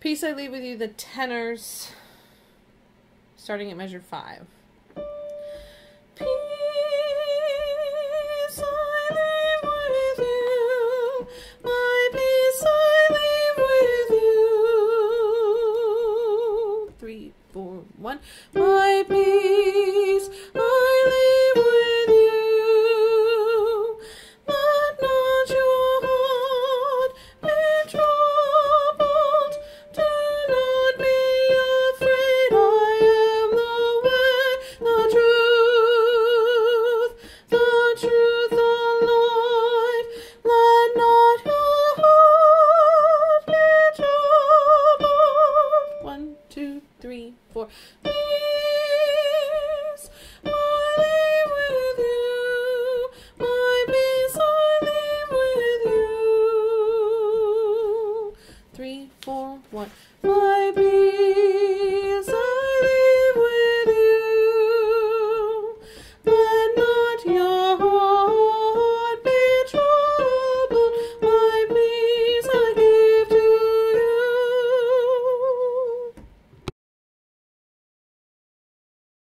Peace I leave with you, the tenors, starting at measure five. Peace I leave with you, my peace I leave with you. Three, four, one. My peace four. Peace I leave with you. My I leave with you. Three, four, one. My peace.